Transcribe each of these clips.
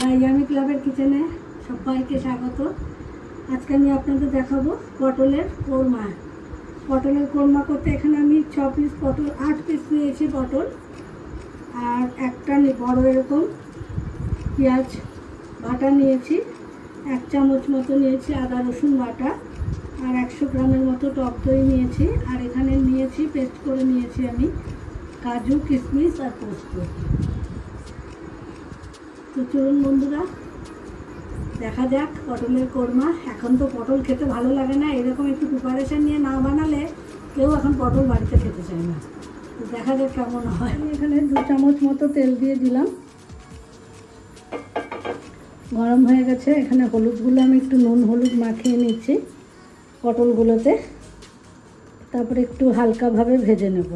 Dynamic ক্লাবের কিচেনে সবাইকে স্বাগত। আজকে আমি আপনাদের দেখাবো পটলের কোরমা। পটলের কোরমা করতে এখানে আমি ছ পিস পটল, আট পিস নিয়েছি পটল। আর একটা বড় এরকম পেঁয়াজ বাটা নিয়েছি। এক চামচ মতো নিয়েছি আদা, রসুন বাটা। আর একশো গ্রামের মতো টক দই নিয়েছি। আর এখানে নিয়েছি পেস্ট করে নিয়েছি আমি। কাজু কিশমিশ আর পোস্ত। তো চলুন বন্ধুরা, দেখা যাক পটলের কোরমা। এখন তো পটল খেতে ভালো লাগে না, এরকম একটু প্রিপারেশান নিয়ে না বানালে কেউ এখন পটল বাড়িতে খেতে চায় না। তো দেখা যাক কেমন হয়। এখানে দু চামচ মতো তেল দিয়ে দিলাম। গরম হয়ে গেছে, এখানে হলুদগুলো আমি একটু নুন, হলুদ মাখিয়ে নিচ্ছি পটলগুলোতে। তারপরে একটু হালকাভাবে ভেজে নেব।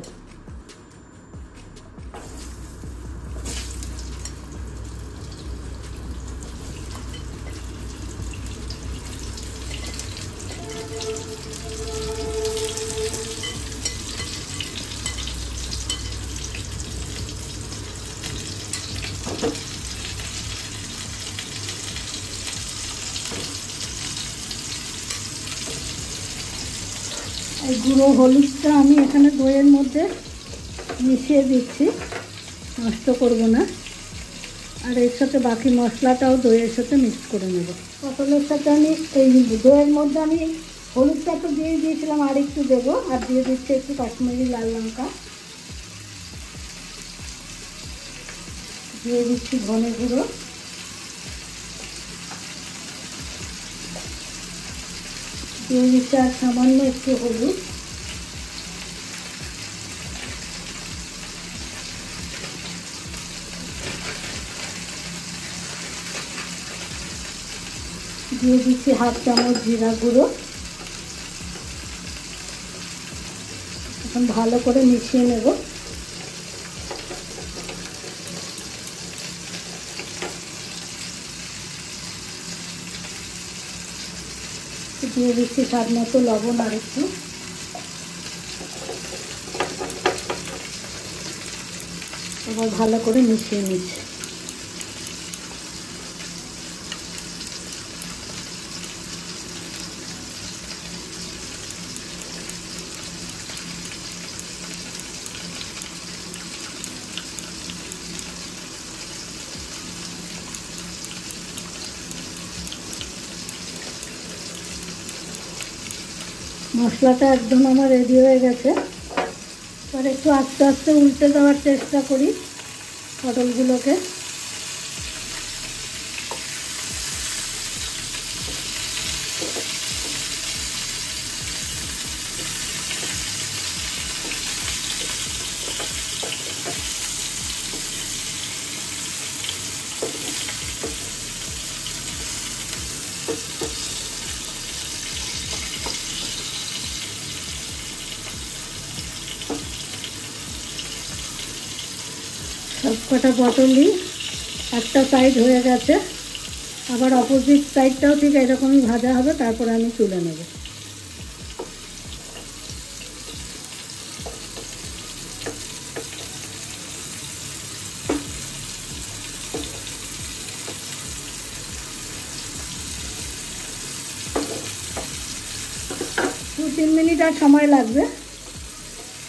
এই গুঁড়ো হলুদটা আমি এখানে দইয়ের মধ্যে মিশিয়ে দিচ্ছি। নষ্ট করব না। আর এর সাথে বাকি মশলাটাও দইয়ের সাথে মিক্স করে নেব। পটলের সাথে আমি এই দইয়ের মধ্যে আমি হলুদটা তো দিয়ে দিয়েছিলাম, আর একটু দেবো। আর দিয়ে দিচ্ছি একটু কাশ্মীরি লাল লঙ্কা। দিয়ে দিচ্ছি ধনে গুঁড়ো। দিয়ে দিচ্ছি আর সামান্য একটু হলুদ। দিয়ে দিচ্ছি হাফ চামচ জিরা গুঁড়ো। এখন ভালো করে মিশিয়ে নেব। দিয়ে দিচ্ছি স্বাদ মতো লবণ আর একটু। এবার ভালো করে মিশিয়ে নিচ্ছি। মশলাটা একদম আমার রেডি হয়ে গেছে। এবার একটু আস্তে আস্তে উল্টে দেওয়ার চেষ্টা করি পটলগুলোকে। সব কটা পটলই একটা সাইড হয়ে গেছে। আবার অপোজিট সাইডটাও ঠিক এরকমই ভাজা হবে, তারপরে আমি তুলে নেব। দু তিন মিনিট আর সময় লাগবে।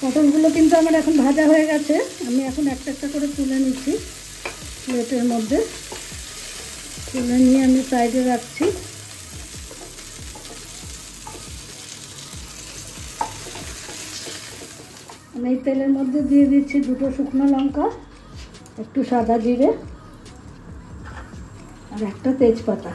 পটলগুলো কিন্তু আমার এখন ভাজা হয়ে গেছে। আমি এখন একটা একটা করে তুলে নিচ্ছি প্লেটের মধ্যে। তুলে নিয়ে আমি সাইডে রাখছি। আমি এই তেলের মধ্যে দিয়ে দিচ্ছি দুটো শুকনো লঙ্কা, একটু সাদা জিরে আর একটা তেজপাতা।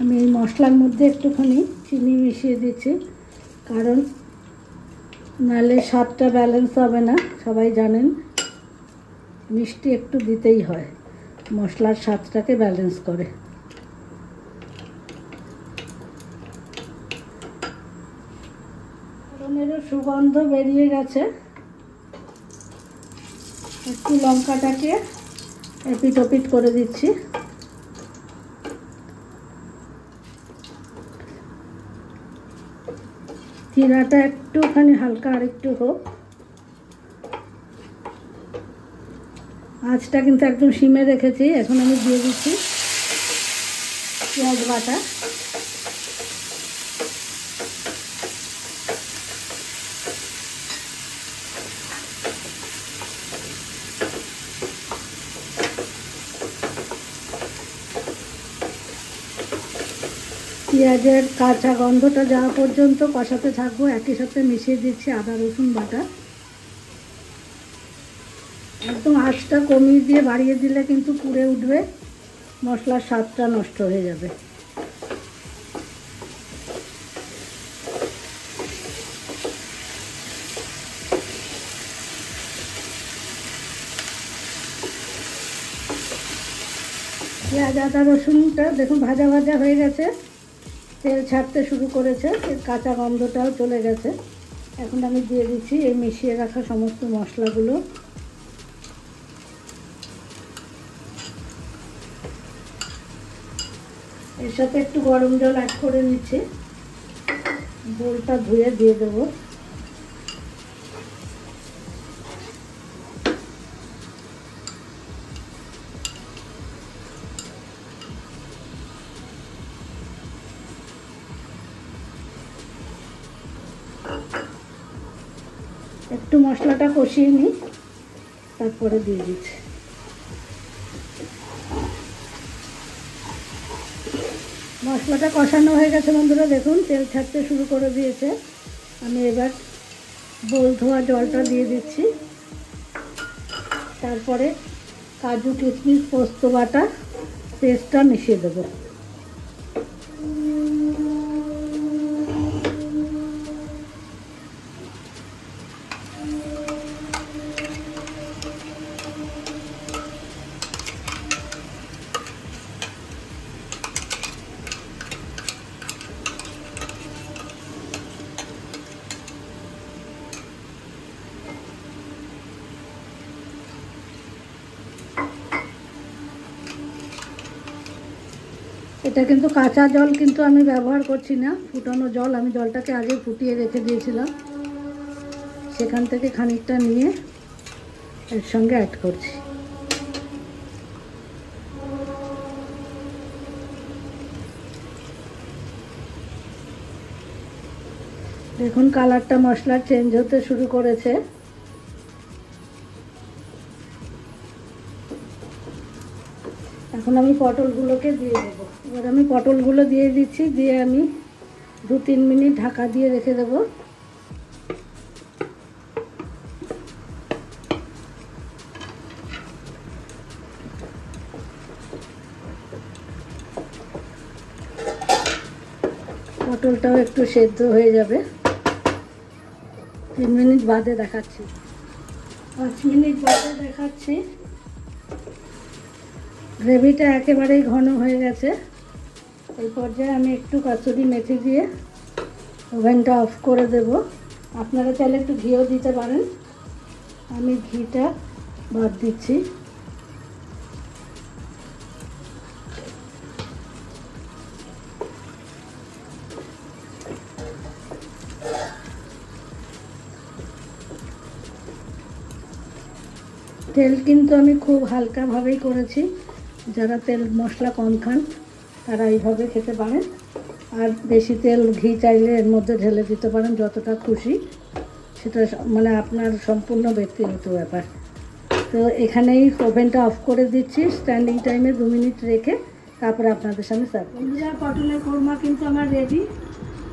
আমি এই মশলার মধ্যে একটুখানি চিনি মিশিয়ে দিচ্ছি, কারণ নাহলে স্বাদটা ব্যালেন্স হবে না, সবাই জানেন। মিষ্টি একটু দিতেই হয়, মশলার স্বাদটাকে ব্যালেন্স করে। ফোড়নেরও সুগন্ধ বেরিয়ে গেছে। একটু লঙ্কাটাকে এপিট ওপিট করে দিচ্ছি। জিরাটা একটুখানি হালকা আর একটু হোক। আঁচটা কিন্তু একদম সিমে রেখেছি, এখন আমি দিয়ে দিচ্ছি পেঁয়াজ বাটা। পেঁয়াজের কাঁচা গন্ধটা যাওয়া পর্যন্ত কষাতে থাকব। একই সাথে মিশিয়ে দিচ্ছি আদা, রসুন বাটা। একদম আঁচটা কমিয়ে দিয়ে বাড়িয়ে দিলে কিন্তু পুড়ে উঠবে। মশলার স্বাদটা নষ্ট হয়ে যাবে। পেঁয়াজ, আদা, রসুনটা দেখুন ভাজা ভাজা হয়ে গেছে। তেল ছাড়তে শুরু করেছে কাঁচা গন্ধটাও চলে গেছে। এখন আমি দিয়ে দিচ্ছি এই মিশিয়ে রাখা সমস্ত মশলাগুলো। এর সাথে একটু গরম জল অ্যাড করে নিচ্ছি। বোলটা ধুয়ে দিয়ে দেবো। একটু মশলাটা কষিয়ে নিই, তারপরে দিয়ে দিচ্ছি। মশলাটা কষানো হয়ে গেছে বন্ধুরা, দেখুন, তেল ছাড়তে শুরু করে দিয়েছে। আমি এবার বোল ধোয়া জলটা দিয়ে দিচ্ছি। তারপরে কাজু কিশমিশ পোস্ত বাটা, পেস্টটা মিশিয়ে দেবো। এটা কিন্তু কাঁচা জল কিন্তু আমি ব্যবহার করছি না। ফুটানো জল, আমি জলটাকে আগে ফুটিয়ে রেখে দিয়েছিলাম। সেখান থেকে খানিকটা নিয়ে এর সঙ্গে অ্যাড করছি। দেখুন কালারটা মশলার চেঞ্জ হতে শুরু করেছে। এখন আমি পটলগুলোকে দিয়ে দেবো। এবার আমি পটলগুলো দিয়ে দিচ্ছি, দিয়ে আমি দু তিন মিনিট ঢাকা দিয়ে রেখে দেবো। পটলটাও একটু সেদ্ধ হয়ে যাবে। তিন মিনিট বাদে দেখাচ্ছি। পাঁচ মিনিট বাদে দেখাচ্ছি। গ্রেভিটা একেবারেই ঘন হয়ে গেছে। এই পর্যায়ে আমি একটু কাসুরি মেথি দিয়ে ওভেনটা অফ করে দেব। আপনারা চাইলে একটু ঘিও দিতে পারেন। আমি ঘিটা বাদ দিচ্ছি। তেল কিন্তু আমি খুব হালকাভাবেই করেছি। যারা তেল মশলা কম খান, তারা এইভাবে খেতে পারেন। আর বেশি তেল ঘি চাইলে এর মধ্যে ঢেলে দিতে পারেন, যতটা খুশি। সেটা মানে আপনার সম্পূর্ণ ব্যক্তিগত ব্যাপার। তো এখানেই ওভেনটা অফ করে দিচ্ছি, স্ট্যান্ডিং টাইমে দু মিনিট রেখে তারপরে আপনাদের সামনে সার্ভ বন্ধুরা, পটলের কোরমা কিন্তু আমার রেডি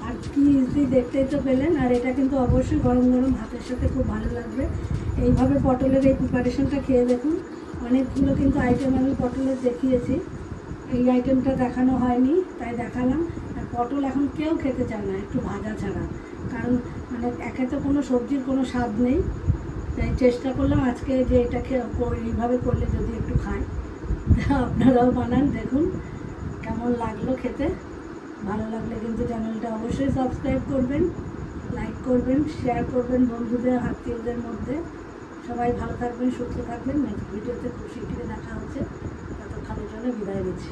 আর কি ইজি দেখতেই তো পেলেন, আর এটা কিন্তু অবশ্যই গরম গরম ভাতের সাথে খুব ভালো লাগবে। এইভাবে পটলের এই প্রিপারেশনটা খেয়ে দেখুন। অনেকগুলো কিন্তু আইটেম আমি পটলের দেখিয়েছি। এই আইটেমটা দেখানো হয়নি, তাই দেখালাম। আর পটল এখন কেউ খেতে চায় না, একটু ভাজা ছাড়া। কারণ মানে একে তো কোনো সবজির কোনো স্বাদ নেই। তাই চেষ্টা করলাম আজকে যে এটা খেয়ে এইভাবে করলে যদি একটু খাই আপনারাও বানান, দেখুন কেমন লাগল খেতে। ভালো লাগলে কিন্তু চ্যানেলটা অবশ্যই সাবস্ক্রাইব করবেন লাইক করবেন শেয়ার করবেন বন্ধুদের, আত্মীয়দের মধ্যে। সবাই ভালো থাকবেন, সুস্থ থাকবেন। নেক্সট ভিডিওতে খুশি শীঘ্রই দেখা হচ্ছে। ততক্ষণের জন্য বিদায় নিচ্ছি।